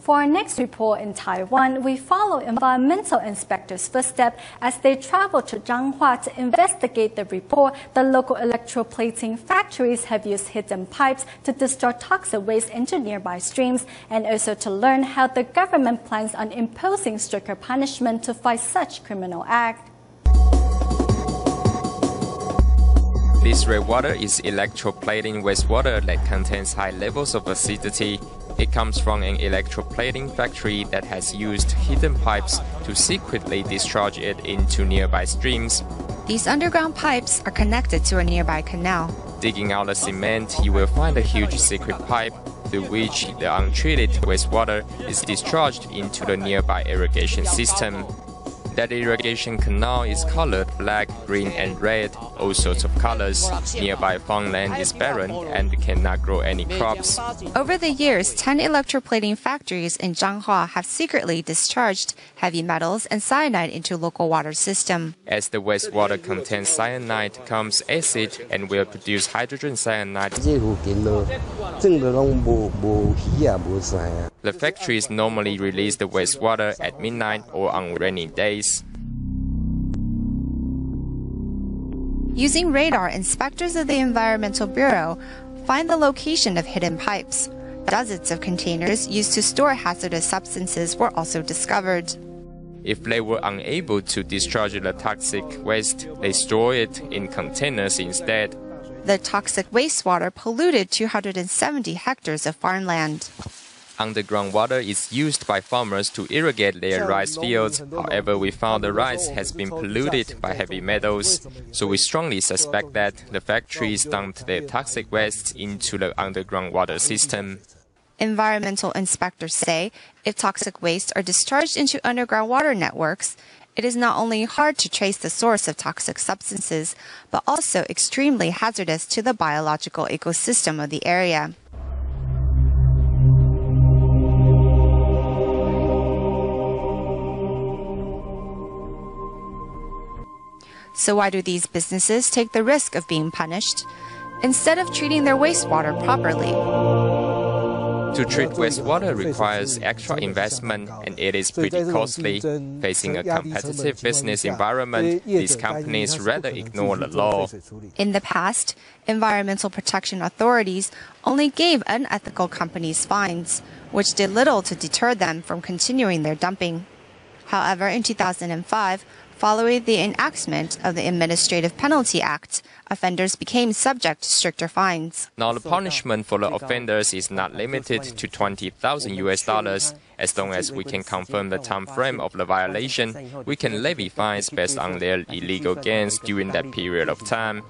For our next report in Taiwan, we follow environmental inspectors' footsteps as they travel to Changhua to investigate the report that local electroplating factories have used hidden pipes to discharge toxic waste into nearby streams, and also to learn how the government plans on imposing stricter punishment to fight such criminal acts. This rainwater is electroplating wastewater that contains high levels of acidity it comes from an electroplating factory that has used hidden pipes to secretly discharge it into nearby streams. These underground pipes are connected to a nearby canal. Digging out the cement, you will find a huge secret pipe through which the untreated wastewater is discharged into the nearby irrigation system. That irrigation canal is colored black, green, and red, all sorts of colors. Nearby farmland is barren and cannot grow any crops. Over the years, 10 electroplating factories in Changhua have secretly discharged heavy metals and cyanide into local water system. As the wastewater contains cyanide, comes acid and will produce hydrogen cyanide. The factories normally release the wastewater at midnight or on rainy days. Using radar, inspectors of the Environmental Bureau find the location of hidden pipes. Dozens of containers used to store hazardous substances were also discovered. If they were unable to discharge the toxic waste, they store it in containers instead. The toxic wastewater polluted 270 hectares of farmland. Underground water is used by farmers to irrigate their rice fields. However, we found the rice has been polluted by heavy metals, so we strongly suspect that the factories dumped their toxic waste into the underground water system. Environmental inspectors say if toxic waste are discharged into underground water networks, it is not only hard to trace the source of toxic substances, but also extremely hazardous to the biological ecosystem of the area. So why do these businesses take the risk of being punished instead of treating their wastewater properly? To treat wastewater requires extra investment and it is pretty costly. Facing a competitive business environment, these companies rather ignore the law. In the past, environmental protection authorities only gave unethical companies fines, which did little to deter them from continuing their dumping. However, in 2005, Following the enactment of the Administrative Penalty Act, offenders became subject to stricter fines. Now, the punishment for the offenders is not limited to 20,000 US dollars. As long as we can confirm the time frame of the violation, we can levy fines based on their illegal gains during that period of time.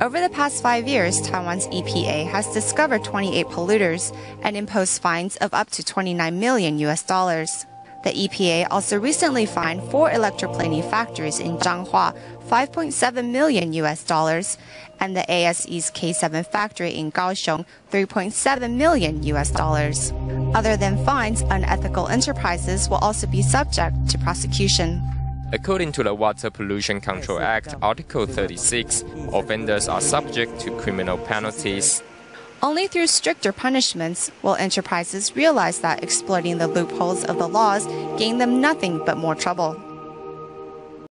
Over the past five years, Taiwan's EPA has discovered 28 polluters and imposed fines of up to 29 million US dollars. The EPA also recently fined four electroplating factories in Changhua 5.7 million US dollars and the ASE's K7 factory in Kaohsiung 3.7 million US dollars. Other than fines, unethical enterprises will also be subject to prosecution. According to the Water Pollution Control Act, Article 36, offenders are subject to criminal penalties. Only through stricter punishments will enterprises realize that exploiting the loopholes of the laws gain them nothing but more trouble.